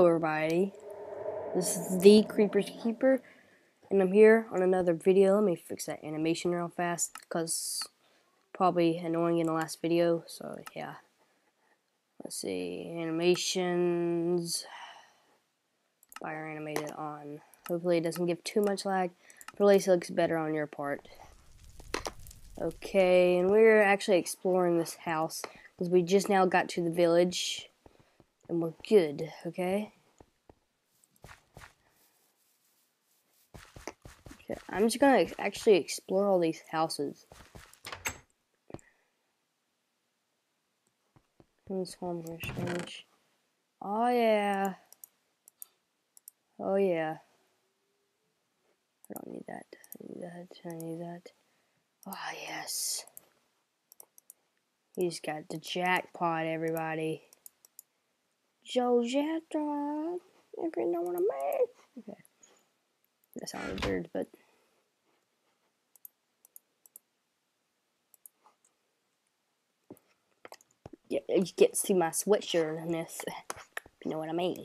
Hello everybody, this is the Creepers Keeper, and I'm here on another video. Let me fix that animation real fast, because probably annoying in the last video, so yeah. Let's see, animations, fire animated on. Hopefully it doesn't give too much lag, but at least it looks better on your part. Okay, and we're actually exploring this house, because we just now got to the village and we're good, okay? Okay, I'm just gonna actually explore all these houses. This home strange. Oh yeah. Oh yeah. I don't need that. I need that. I need that. Oh yes. He's got the jackpot, everybody. Josetta, if you know what I mean. Okay. That sounded weird, but. Yeah, you get to my sweatshirt in this, you know what I mean.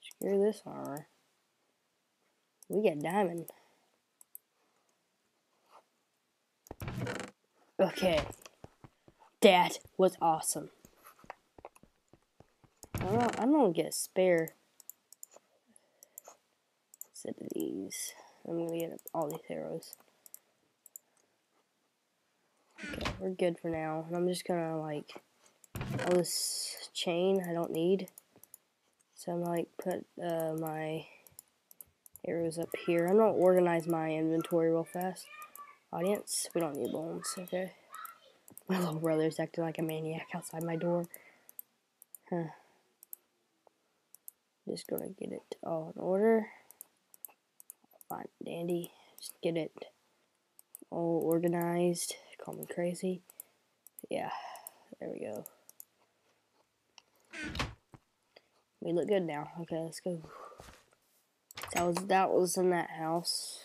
Screw this armor. We get diamond. Okay. That was awesome. I don't, I don't get a spare set of these. I'm gonna get all these arrows. Okay, we're good for now. I'm just gonna like all this chain I don't need. So I'm like put uh, my arrows up here. I'm gonna organize my inventory real fast. Audience, we don't need bones, okay? My little brother's acting like a maniac outside my door. Huh. Just gonna get it all in order. Fine, dandy. Just get it all organized. Call me crazy. Yeah, there we go. We look good now. Okay, let's go. That was that was in that house.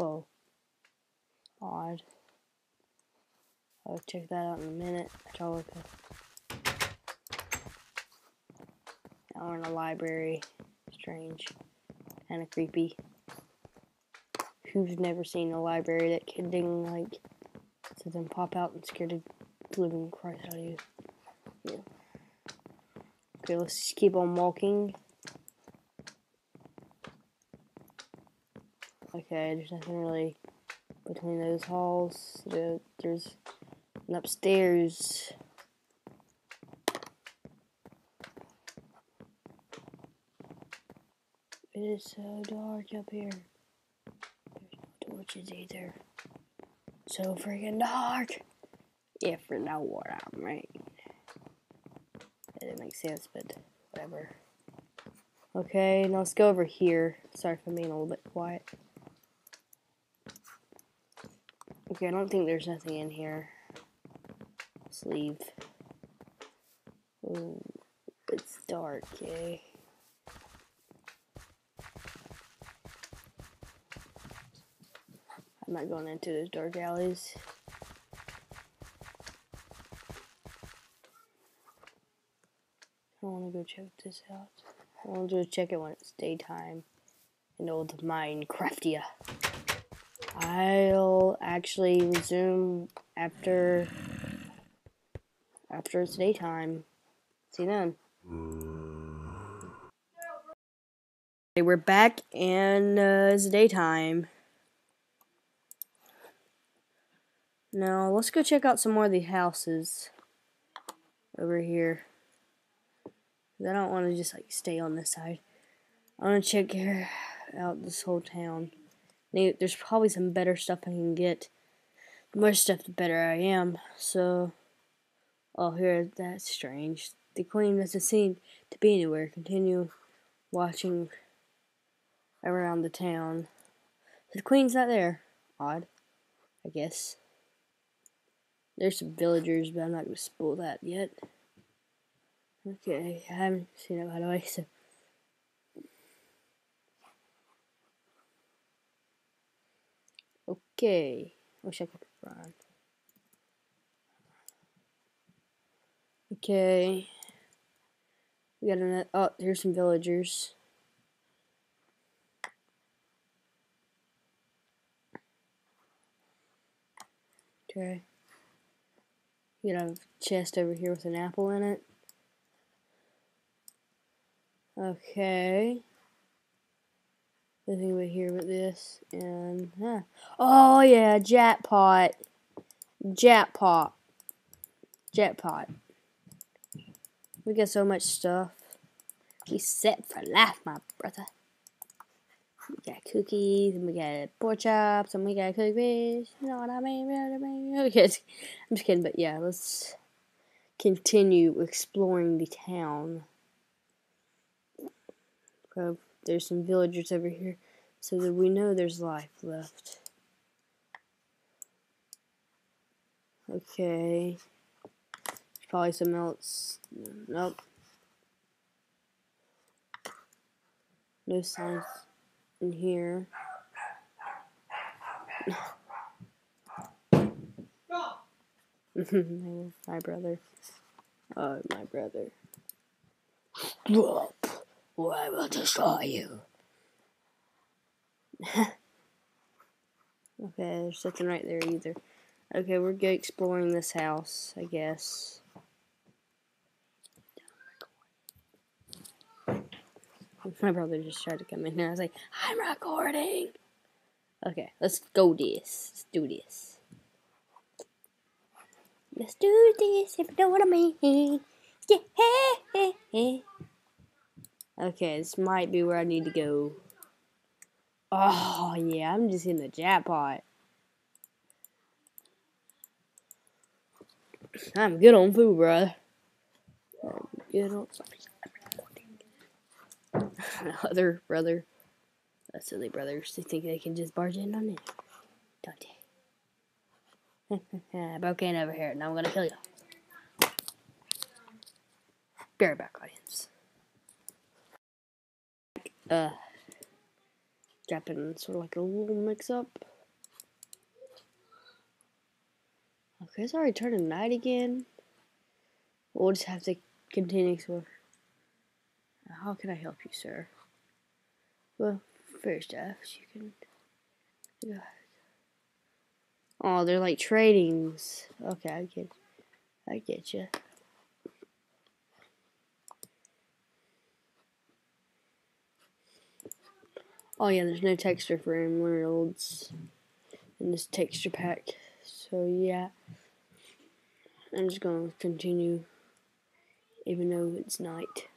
Whoa. Odd. I'll check that out in a minute. Now we're in a library. Strange. Kinda creepy. Who's never seen a library that can ding like so then pop out and scare the living Christ out of you? Yeah. Okay, let's just keep on walking. Okay, there's nothing really between those halls. There's an upstairs. It is so dark up here. There's no torches either. So freaking dark. If you know what I mean. It didn't make sense, but whatever. Okay, now let's go over here. Sorry for being a little bit quiet. Okay, I don't think there's nothing in here. Let's leave. Ooh, it's dark, eh? I'm not going into those dark alleys. I want to go check this out. I want to check it when it's daytime in old Minecraftia. I'll actually resume after after it's daytime. See you then. Okay, we're back and uh, it's daytime. Now let's go check out some more of the houses over here. I don't want to just like stay on this side. I want to check out this whole town. There's probably some better stuff I can get. The more stuff, the better I am. So, oh, here, that's strange. The queen doesn't seem to be anywhere. Continue watching around the town. The queen's not there. Odd, I guess. There's some villagers, but I'm not going to spoil that yet. Okay, I haven't seen it by the way, so Okay. Wish I could run. Okay. We got another. Oh, here's some villagers. Okay. You got a chest over here with an apple in it. Okay. Nothing but here but this and. Oh yeah, jackpot. Jackpot. Jackpot. We got so much stuff. We set for life, my brother. We got cookies, and we got pork chops, and we got cookies. You know what I mean? You know what I mean? Okay, I'm just kidding, but yeah, let's continue exploring the town. There's some villagers over here, so that we know there's life left. Okay. Probably some else. Nope. No signs in here. my brother. Oh, my brother. Or I will destroy you. okay, there's nothing right there either. Okay, we're good exploring this house, I guess. My brother just tried to come in here. I was like, I'm recording. Okay, let's go this. Let's do this. Let's do this if you know what I mean. Yeah. Okay, this might be where I need to go. Oh, yeah, I'm just in the jackpot. I'm good on food, bro. I'm good on other brother. Silly brothers. They think they can just barge in on it. Don't they? I broke in over here and I'm gonna kill you. Bear back audience. Uh dropping sort of like a little mix up. Okay, it's already turning night again. We'll just have to continue So, how can I help you, sir? Well, first off, you can. Oh, they're like tradings. Okay, I get, I get you. Oh yeah, there's no texture for emeralds in this texture pack. So yeah, I'm just gonna continue, even though it's night.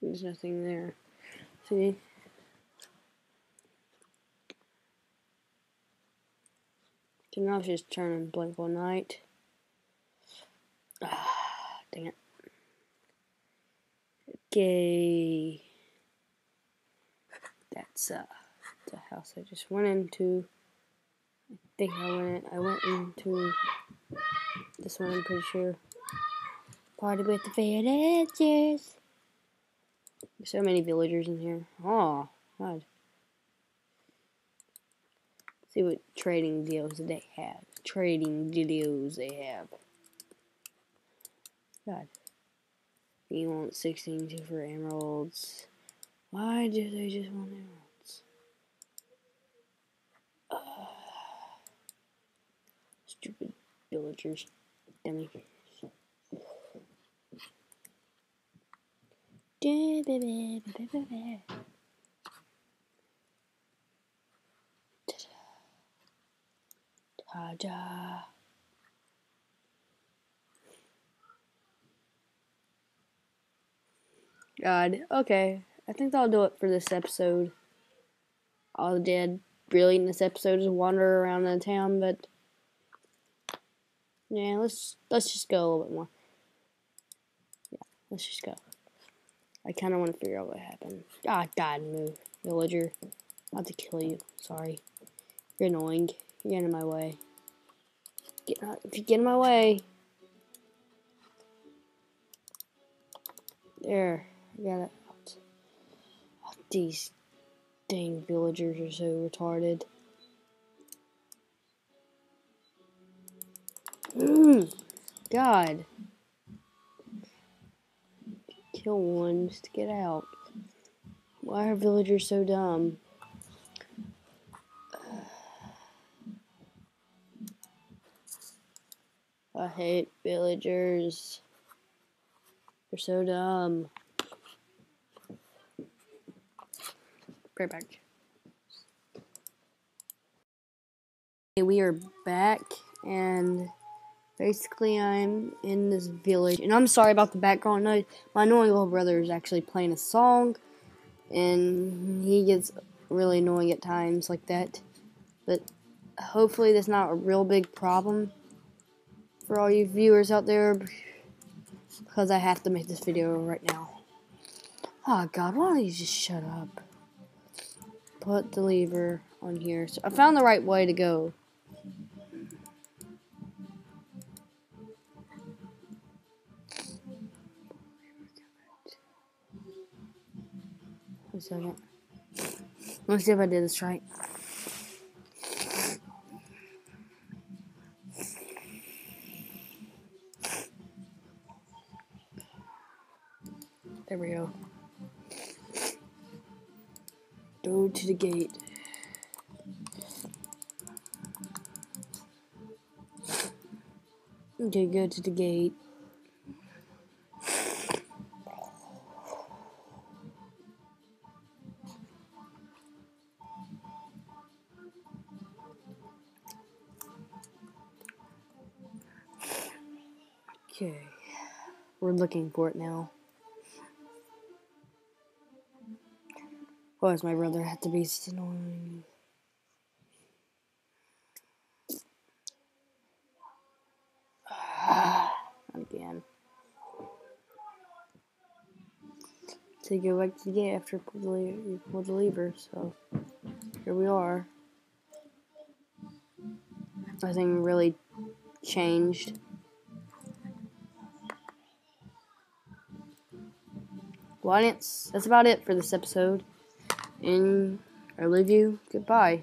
There's nothing there. See? So now it's just turning blank all night. Ah, dang it. Okay. That's uh the house I just went into. I think I went I went into this one I'm pretty sure. Party with the villagers. So many villagers in here. Oh, God. See what trading deals they have. Trading deals they have. God. You want 16 for emeralds. Why do they just want emeralds? Uh, stupid villagers. Dummy. Ta-da. God, okay. I think that'll do it for this episode. All I did really in this episode is wander around the town, but yeah, let's let's just go a little bit more. Yeah, let's just go. I kind of want to figure out what happened. Ah, God, move. Villager. About to kill you. Sorry. You're annoying. You're in my way. Get out. If you get in my way. There. I got it out. These dang villagers are so retarded. Mm, God. Kill one just to get out. Why are villagers so dumb? I hate villagers. They're so dumb. Right back. Okay, we are back, and basically I'm in this village. And I'm sorry about the background noise. My annoying little brother is actually playing a song, and he gets really annoying at times like that. But hopefully that's not a real big problem for all you viewers out there because I have to make this video right now. Oh god, why don't you just shut up? Put the lever on here. So I found the right way to go. One second. Let's see if I did this right. The gate. Okay, go to the gate. Okay, we're looking for it now. Does my brother have to be annoying? Again. You go back to the gate after you pull the, lever, so here we are. Nothing really changed. Well, that's about it for this episode and I love you goodbye.